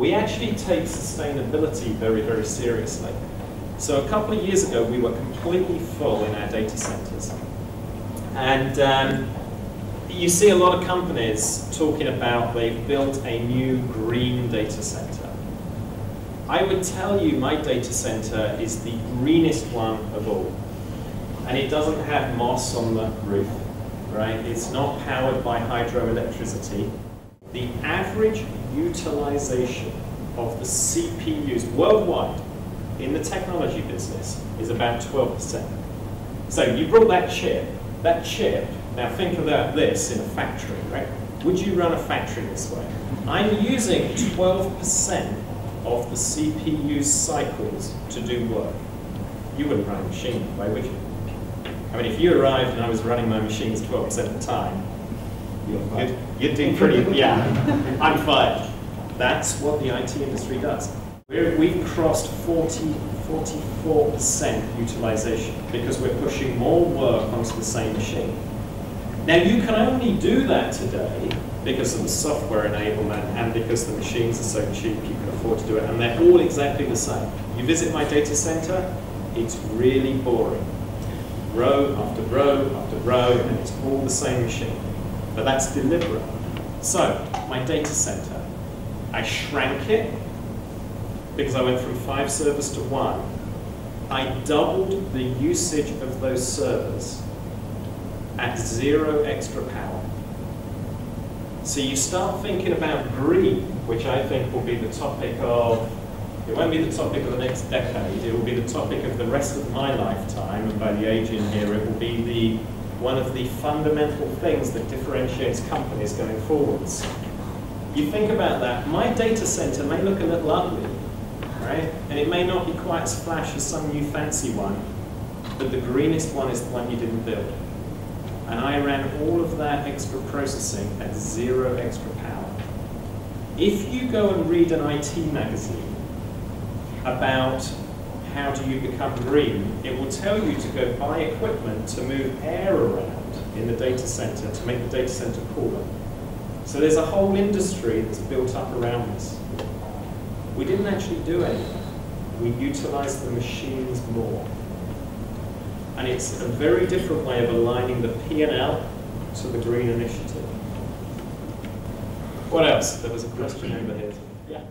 we actually take sustainability very, very seriously. So a couple of years ago, we were completely full in our data centers. And um, you see a lot of companies talking about they've built a new green data center. I would tell you my data center is the greenest one of all. And it doesn't have moss on the roof, right? It's not powered by hydroelectricity. The average utilization of the CPUs worldwide in the technology business is about 12%. So you brought that chip, that chip, now think about this in a factory, right? Would you run a factory this way? I'm using 12% of the CPU cycles to do work. You wouldn't run a machine that would you? I mean, if you arrived and I was running my machines 12% of the time, you'd, you'd do pretty, yeah, I'm fine. That's what the IT industry does. we have crossed 40, 44% utilization because we're pushing more work onto the same machine. Now you can only do that today because of the software enablement and because the machines are so cheap you can afford to do it and they're all exactly the same. You visit my data center, it's really boring. Row after row after row and it's all the same machine. But that's deliberate. So, my data center, I shrank it because I went from five servers to one. I doubled the usage of those servers at zero extra power. So you start thinking about green, which I think will be the topic of, it won't be the topic of the next decade, it will be the topic of the rest of my lifetime, and by the age in here, it will be the one of the fundamental things that differentiates companies going forwards. You think about that, my data center may look a little ugly, right? And it may not be quite as flash as some new fancy one, but the greenest one is the one you didn't build and I ran all of that extra processing at zero extra power. If you go and read an IT magazine about how do you become green, it will tell you to go buy equipment to move air around in the data center to make the data center cooler. So there's a whole industry that's built up around this. We didn't actually do anything. We utilized the machines more. And it's a very different way of aligning the P&L to the green initiative. What else? There was a question over here. Yeah.